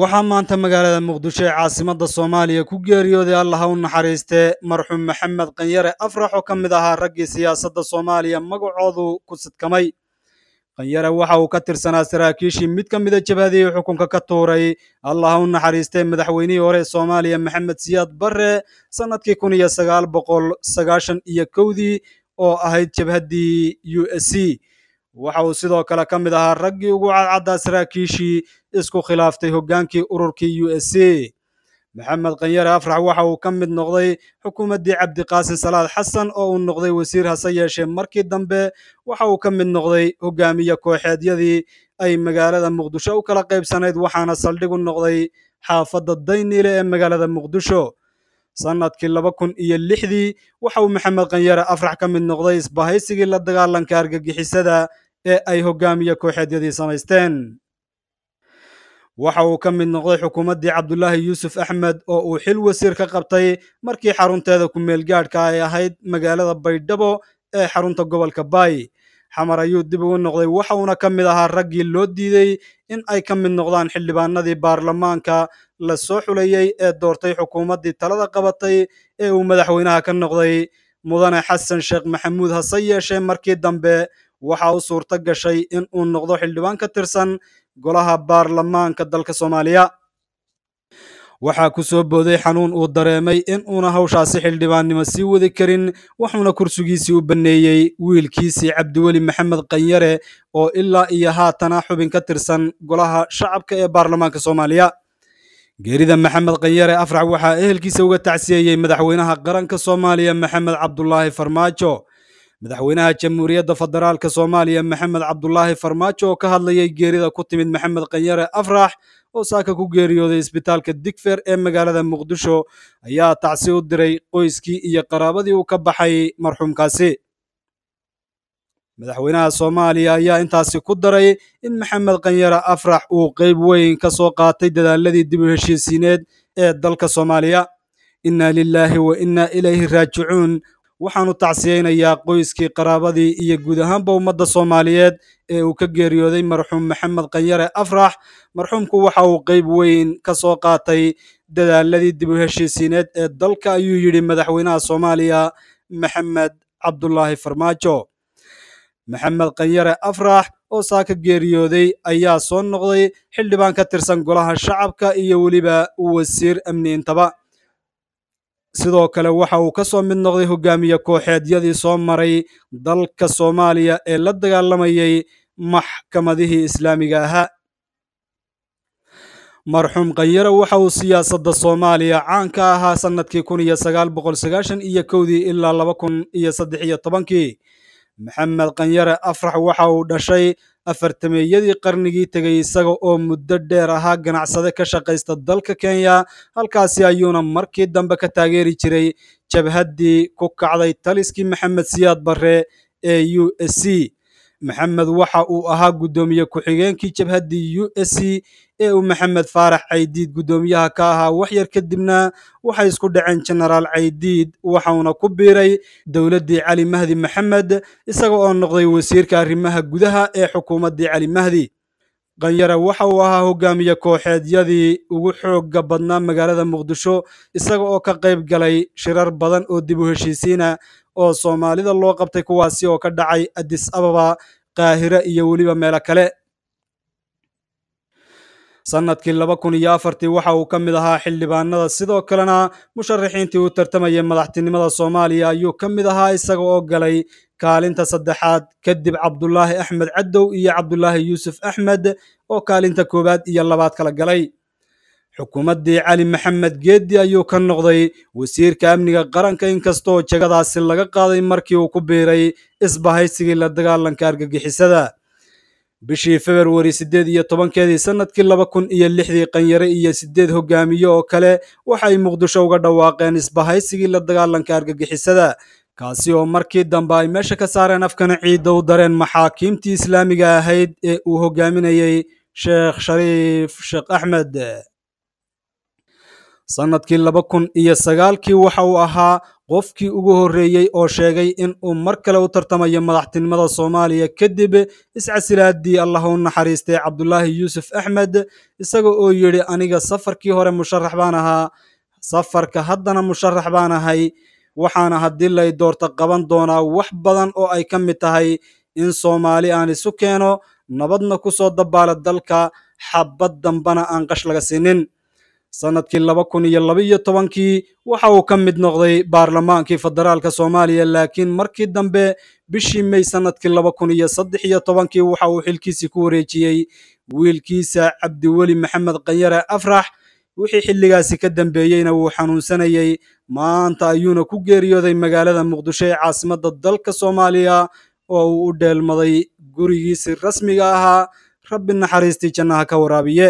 waxaa maanta magaalada muqdisho ee caasimadda soomaaliya ku geeriyooday allaha u naxariistee marxuum maxamed kanyare afrax oo ka mid ahaa raggii siyaasadda soomaaliya magacoodu ku sidkamay. Kanyare waxa uu ka tirsanaa saraakiishii mid ka mida jabhadihii xukunka ka tuuray allaha u naxariistee madaxweynihii hore ee soomaaliya maxamed siyaad barre sannadkii kun iyo sagaal boqol sagaashan iyo kowdii oo ahayd jabhaddii u s c. Waxa uu sidoo kale ka mid ahaa raggii ugu cadcaddaa saraakiishii isku khilaaftay hoggaankii ururkii u s c maxamed kanyare afrax waxa uu ka mid noqday xukuumaddii cabdiqaasin salaad xasan oo uu noqday wasiir hase yeeshee. Markii dambe waxa uu ka mid noqday hogaamiye kooxeedyadii ay magaalada muqdisho u kala qaybsanayd waxaana saldhig u noqday xaafadda dayniile ee magaalada muqdisho. Sannadkii laba kun iyo lixdii waxa uu maxamed kanyare afrax ka mid noqday isbahaysigii la dagaalanka argagixisada ee ay hogaamiye kooxeedyadii samaysteen waxa uu ka mid noqday xukuumaddii cabdulaahi yuusuf axmed oo uu xil wasiir ka qabtay markii xarunteeda ku-meel ay ahayd magaalada baydhabo ee xarunta gobolka baay. Xamar ayuu dib ugu noqday waxa uuna ka mid ahaa raggii loo diiday in ay ka mid noqdaan xildhibaanadii baarlamaanka la soo xulayey ee doortay xukuumaddii talada qabatay ee uu madaxweynaha ka noqday. Mudane xasan sheekh maxamuud hase yeeshee markii dambe waxa u suurto gashay in uu noqdo xildhibaan ka tirsan golaha baarlamaanka dalka soomaaliya. Waxaa ku soo booday xanuun uu dareemay in uuna hawshaasi xildhibaannimo sii wadi karin wuxuuna kursigiisii u banneeyey wiilkiisii cabdiweli maxamed kanyare oo ilaa iyo haatana xubin ka tirsan golaha shacabka ee baarlamaanka soomaaliya. Geerida maxamed kanyare afrax waxaa ehelkiisa uga tacsiyeeyey madaxweynaha qaranka soomaaliya maxamed cabdulaahi farmaajo madaxweynaha jamhuuriyadda federaalka soomaaliya maxamed cabdulaahi farmaajo oo ka hadlayay geerida ku timid maxamed kanyare afrax oo saaka ku geeriyooday isbitaalka digfer ee magaalada muqdisho ayaa tacsi u diray qoyskii iyo qaraabadii uu ka baxay marxuumkaasi. Madaxweynaha soomaaliya ayaa intaasi ku daray in maxamed kanyare afrax uu qeyb weyn ka soo qaatay dadaaladii dib u heshiisiineed ee dalka soomaaliya. Inna lilaahi wa inna ilayhi raajicuun waxaanu tacsiyeynayaa qoyskii qaraabadii iyo guud ahaanba ummadda soomaaliyeed ee uu ka geeriyooday marxuum maxamed kanyare afrax marxuumku waxa uu qeyb weyn ka soo qaatay dadaaladii dib u heshiisiineed ee dalka ayuu yidhi madaxweynaha soomaaliya maxamed cabdulaahi farmaajo. Maxamed kanyare afrax oo saaka geeriyooday ayaa soo noqday xildhibaan ka tirsan golaha shacabka iyo weliba wasiir amni intaba sidoo kale waxa uu ka soo mid noqday hogaamiye kooxeedyadii soo maray dalka soomaaliya ee la dagaalamayay maxkamadihii islaamiga ahaa. Marxuum kanyare waxa uu siyaasadda soomaaliya caan ka ahaa sannadkii kun iyo sagaal boqol sagaashan iyo kowdii ilaa laba kun iyo saddex iyo tobankii. Maxamed kanyare afrax waxa uu dhashay afartameeyadii qarnigii tegay isaga oo muddo dheer ahaa ganacsade ka shaqaysta dalka kenya halkaasi ayuuna markii dambe ka taageeri jiray jabhaddii ku kacday taliskii maxamed siyaad barre ee u s c. Maxamed waxa uu ahaa guddoomiye ku-xigeenkii jabhaddii u s c ee uu maxamed faarax caydiid guddoomiyaha ka ahaa waxyar kadibna waxay isku dhaceen jenaraal caydiid waxauna ku biiray dowladdii cali mahdi maxamed isaga oo noqday wasiirka arrimaha gudaha ee xukuumaddii cali mahdi. Kanyare waxa uu ahaa hogaamiye kooxeedyadii ugu xoogga badnaa magaalada muqdisho isaga oo ka qayb galay shirar badan oo dib u heshiisiina oo soomaalida loo qabtay kuwaasi oo ka dhacay addis ababa qaahire iyo weliba meelo kale sannadkii laba kun iyo afartii waxa uu ka mid ahaa xildhibaanada sidoo kalena musharaxiintii u tartamayay madaxtinimada soomaaliya ayuu ka mid ahaa isaga oo galay kaalinta saddexaad kadib cabdulaahi axmed cadow iyo cabdulaahi yuusuf axmed oo kaalinta koowaad iyo labaad kala galay. Xukuumaddii cali maxamed geeddi ayuu ka noqday wasiirka amniga qaranka inkastoo jegadaasi laga qaaday markii uu ku biiray isbahaysigii la dagaalanka argagixisada bishii februari siddeed iyo tobankeedii sannadkii laba kun iyo lixdii kanyare iyo siddeed hogaamiye oo kale waxay muqdisho uga dhawaaqeen isbahaysigii la dagaalanka argagixisada. Kaasi oo markii dambe ay meesha ka saareen afkana ciidda u dareen maxaakiimtii islaamiga ahayd ee uu hogaaminayey sheekh shariif sheekh axmed. Sannadkii laba kun iyo sagaalkii waxa uu ahaa qofkii ugu horreeyey oo sheegay in uu mar kale u tartamayo madaxtinimada soomaaliya kadib iscasilaadii allah u naxariistay cabdulaahi yuusuf axmed isaga oo yidhi aniga safarkii hore musharax baan ahaa safarka haddana musharax baan ahay waxaana haddii lay doorto qaban doonaa wax badan oo ay ka mid tahay in soomaali aan isu keeno nabadna ku soo dabaalo dalka xabad dambana aan qash laga siinin sannadkii laba kun iyo labaiyo tobankii waxa uu ka mid noqday baarlamaankii federaalka soomaaliya laakiin markii dambe bishii mey sannadkii laba kun iyo saddex iyo tobankii waxa uu xilkiisii ku wareejiyey wiilkiisa cabdiweli maxamed kanyare afrax. Wixii xilligaasi ka dambeeyeyna wuu xanuunsanayey maanta ayuuna ku geeriyooday magaalada muqdisho ee caasimadda dalka soomaaliya oo uu u dheelmaday gurigiisii rasmiga ahaa. Rabbi naxariistii jannaha ka waraabiye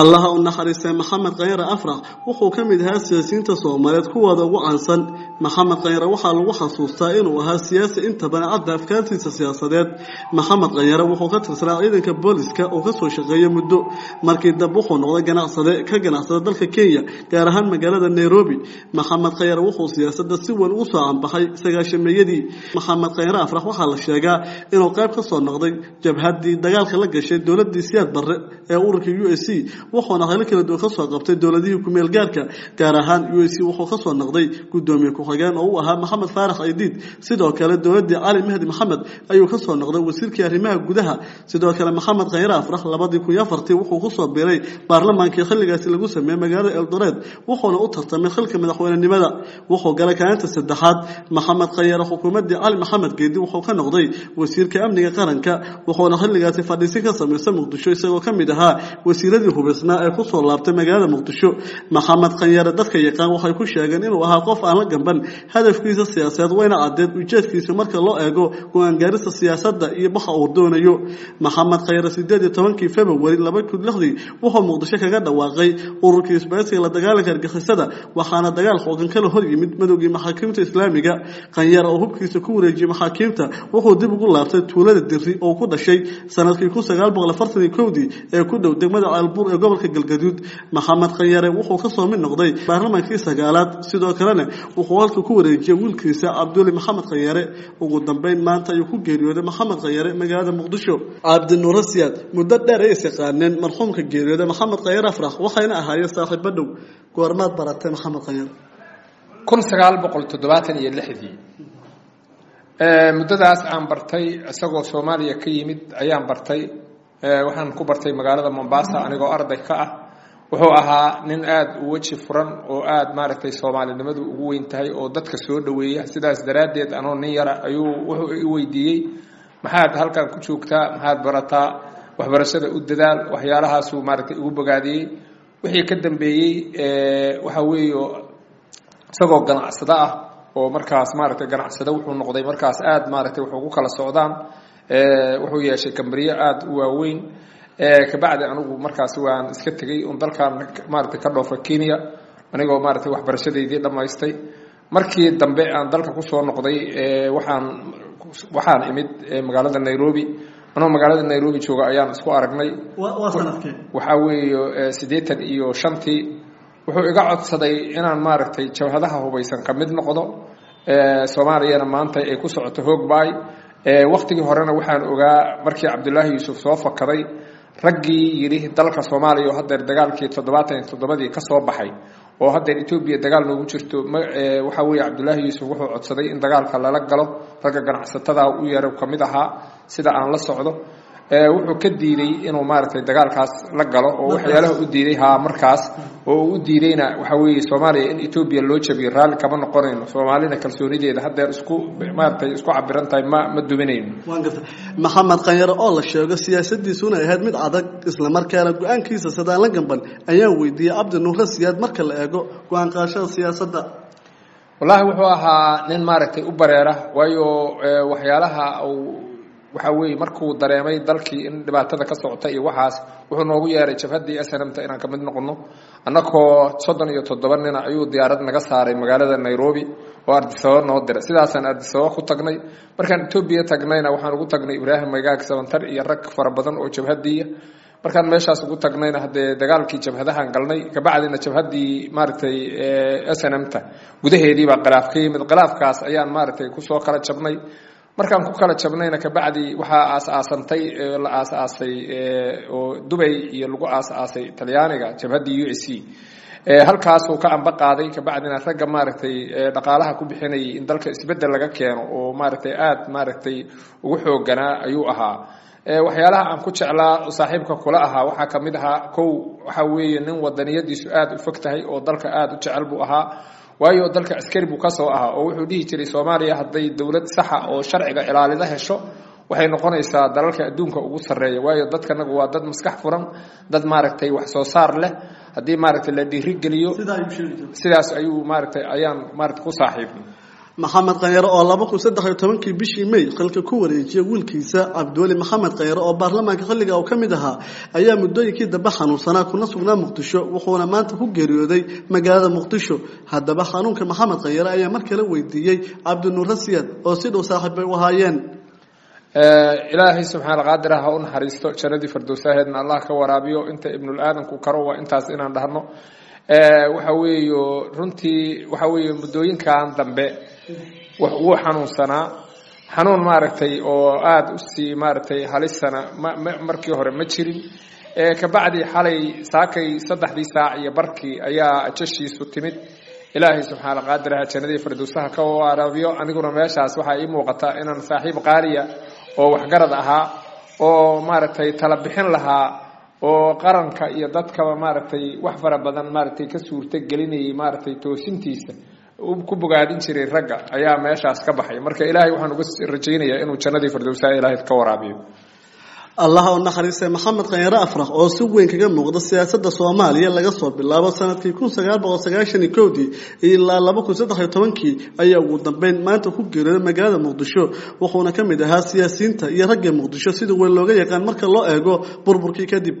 allaha u naxariistay maxamed khanyare afrax wuxuu ka mid ahaa siyaasiyiinta soomaaliyeed kuwooda ugu caansan. Maxamed khanyare waxaa lagu xasuustaa inuu ahaa siyaasi inta badan cadda afkaartiisa siyaasadeed. Maxamed khanyare wuxuu ka tirsanaa ciidanka booliska oo ka soo shaqeeyay muddo. Markii dab wuxuu noqday ganacsade ka ganacsada dalka kenya gaar ahaan magaalada nairobi. Maxamed khanyare wuxuu siyaasada si weyn ugu soo canbaxay sagaashameeyadii maxamed khanyare afrax waxaa la sheegaa inuu qayb ka soo noqday jabhadii dagaalka la gashay dowladii siyaad barre ee ururka u s c wuxuuna helo kala ka soo qabtay dowladihii kumeel gaarka gaar ahaan u c wuxuu ka soo noqday gudoomiye ku-xigeen oo u ahaa maxamed faarax aydiid. Sidoo kale dowladii cali mahdi maxamed ayuu ka soo noqday wasiirkii arrimaha gudaha. Sidoo kale maxamed khanyare afrax labadii kun iyo afartii wuxuu ku soo biiray baarlamaankii xilligaasi lagu sameeyey magaalada eldoreed wuxuuna u tartamay xilka madaxweynenimada. Wuxuu galay kaalinta saddexaad maxamed khanyare xukuumadii cali maxamed geedi wuxuu ka noqday wasiirka amniga qaranka. Wuxuuna xilligaasi fadhiisin ka sameystay muqdisho isagoo ka mid ahaa wasiiradii hubisnaa ee ku soo laabtay magaalada muqdisho maxamed khanyare dadka yaqaan waxay ku sheegeen inuu ahaa qof aan la gamban hadafkiisa siyaasadeed wayna caddeed ujeedkiisa marka loo eego go'aangaarista siyaasadda iyo waxa uu doonayo. Maxamed khanyare sideed iyo tobankii februari laba kun lixdii wuxuu muqdisho kaga dhawaaqay ururkii isbaysiga la dagaalanka argixisada waxaana dagaal xoogan kala hor yimid madowgii maxaakiimta islaamiga. Khanyare oo hubkiisa ku wareejiyey maxaakiimta wuxuu dib ugu laabtay tuulada diri oo ku dhashay sannadkii kun sagaal boqol afartan iyo kowdii ee ku dhow degmada caalbuur ee gobolka galgaduud maxamed khanyare wuxuu ka soo mid noqday baarlamaankii sagaalaad. Sidoo kalena wuxuu halka ku wareejiyey wiilkiisa cabduli maxamed khanyare ugu dambeyn maanta ayuu ku geeriyooday maxamed khanyare magaalada muqdisho. Cabdinuura siyaad muddo dheer ay is yaqaaneen marxuumka geeriyooday maxamed khanyare afrax waxayna ahaayeen saaxiibo dhow. Goormaad baratay maxamed khanyare muddadaas aan bartay isagoo soomaaliya ka yimid ayaan bartay waxaan ku bartay magaalada mombasa anigoo arday ka ah. Wuxuu ahaa nin aada u weji furan oo aada maaragtay soomaalinimadu ugu weyn tahay oo dadka soo dhoweeya. Sidaas daraaddeed anoo nin yara ayuu wuxuu i weydiiyey maxaad halkan ku joogtaa? Maxaad barataa? Waxbarashada u dadaal waxyaalahaasuu maaragtay igu bogaadiyey. Wixii ka dambeeyey waxa weeye isagoo ganacsado ah oo markaas maaragtay ganacsado wuxuu noqday markaas aada maaragtay wuxuu ku kala socdaan wuxuu yeeshay kambariyo aada u waaweyn. Kabacdi anigu markaas waan iska tegey. Un dalkan maaragtay ka dhoofa kenya. Anigoo maaragtay waxbarashadeydii dhammaystay. Markii dambe aan dalka ku soo noqday waxaan waxaan imid magaalada nairobi. Anoo magaalada nairobi jooga ayaan isku aragnay. Waxaa weeye siddeetan iyo shantii. Wuxuu iga codsaday inaan maaragtay jabhadaha hubaysan ka mid noqdo. Soomaaliyana maanta ay ku socoto hoogbaay waktigii horena waxaan ogaa markii cabdulaahi yuusuf soo fakaday raggii yidhi dalka soomaaliya oo haddeer dagaalkii toddobaatan iyo toddobadii ka soo baxay oo haddeer etoobiya dagaal noogu jirto waxaa weeye cabdulaahi yuusuf wuxuu codsaday in dagaalka lala galo ragga ganacsatada u yaro ka mid ahaa sida aan la socdo wuxuu ka diiday inuu maaragtay dagaalkaas la galo oo waxyaalaha u diiday haa markaas. Oo uu u diidayna waxa weeye soomaaliya in etoobiya loo jabiyo raalli kama noqonayno. Soomaalina kalsoonideeda haddeer isku maaragtay isku cabiran tahay ma ma duminayno. Waan garta. Maxamed khanyare oo la sheego siyaasadiisuna ahayd mid adag islamarkaana go'aankiisa sadaan la gamban ayaan weydiiyey cabdi nuure siyaad marka la eego go'aan qaashada siyaasadda. Wallaahi wuxuu ahaa nin maaragtay u bareera waayo waxyaalaha uu waxaa weeye markuu dareemay dalkii in dhibaatada ka socota iyo waxaas wuxuu noogu yeeray jabhaddii snmta inaan ka mid noqono annagoo soddon iyo toddoba nina ayuu diyaarad naga saaray magaalada nairobi oo ardisababa noo diray sidaasaan ardisababa ku tagnay markaan etoobiya tagnayna waxaan ugu tagnay ibraahim magaag sabantar iyo rag fara badan oo jabhadiiya markaan meeshaas ugu tagnayna haddee dagaalkii jabhadahan galnay kabacdina jabhaddii maaragtay s n m ta gudaheedii baa khilaaf ka yimid khilaafkaas ayaan maaragtay kusoo kala jabnay markaan ku kala jabnayna kabacdi waxaa aas-aasantay la aas-aasay oo dubay iyo lagu aas-aasay talyaaniga jabhaddii u s c. Halkaasuu ka amba qaaday kabacdina ragga maaragtay dhaqaalaha ku bixinayay in dalka isbeddel laga keeno oo maaragtay aada maaragtay ugu xooganaa ayuu ahaa. Waxyaalaha aan ku jeclaa saaxiibka kula ahaa waxaa ka mid ahaa kow waxa weeye nin wadaniyadiisu aada u fog tahay oo dalka aada u jecel buu ahaa waayo dalka askari buu kasoo ahaa oo wuxuu dhihi jiray soomaaliya hadday dowlad saxa oo sharciga ilaalida hesho waxay noqonaysaa dalalka adduunka ugu sarreeya waayo dadkanagu waa dad maskax furan dad maaragtay wax soo saar leh haddii maaragtay la dhiirigeliyo sidaas ayuu maaragtay ayaan maaragtay ku saaxiibnay maxamed khayre oo laba kun saddex iyo tobankii bishii may xilka ku wareejiyay wiilkiisa cabdiweli maxamed khayre oo baarlamaanka xilliga uu ka mid ahaa ayaa muddooyinkii dambe xanuunsanaa kuna sugnaa muqdisho wuxuuna maanta ku geeriyooday magaalada muqdisho. Haddaba xanuunka maxamed khayre ayaa mar kale weydiiyey cabdinuure siyad oo si dhow saaxiib bay u ahaayeen. Ilaahay subxaana qaadir ha u naxariisto jannadii fardowsaaheedna allah ka waraabiyo. Inta ibnul aadanku karo waa intaas inaan dhahno. Waxa weeyo runtii waxa weeye muddooyinkan dambe wuu xanuunsanaa xanuun maaragtay oo aada u sii maaragtay halisana markii hore ma jirin. Kabacdi xalay saakay saddexdii saac iyo barkii ayaa jashiisu timid. Ilaahay subxaana qaadiraha jannadii fardowsaha ka waraabiyo aniguna meeshaas waxaa ii muuqata inaan saaxiib qaaliya oo waxgarad ahaa oo maaragtay tala bixin lahaa oo qaranka iyo dadkaba maaragtay wax fara badan maaragtay ka suurto gelinayay maaragtay toosintiisa ku bogaadin jiray ragga ayaa meeshaas ka baxay. Marka ilaahay waxaan uga rajaynayaa inuu jannadii firdowsaha ilaahay ka waraabiyo. Allaha u naxariistay maxamed khayre afrax oo si weyn kaga muuqda siyaasadda soomaaliya laga soo bilaabo sannadkii kun sagaal boqol sagaashan iyo kowdii ilaa laba kun saddex iyo tobankii ayaa ugu dambeyn maanta ku geeriyooday magaalada muqdisho wuxuuna ka mid ahaa siyaasiyiinta iyo ragga muqdisho sida weyn looga yaqaan marka loo eego burburkii kadib